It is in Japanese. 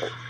おっ。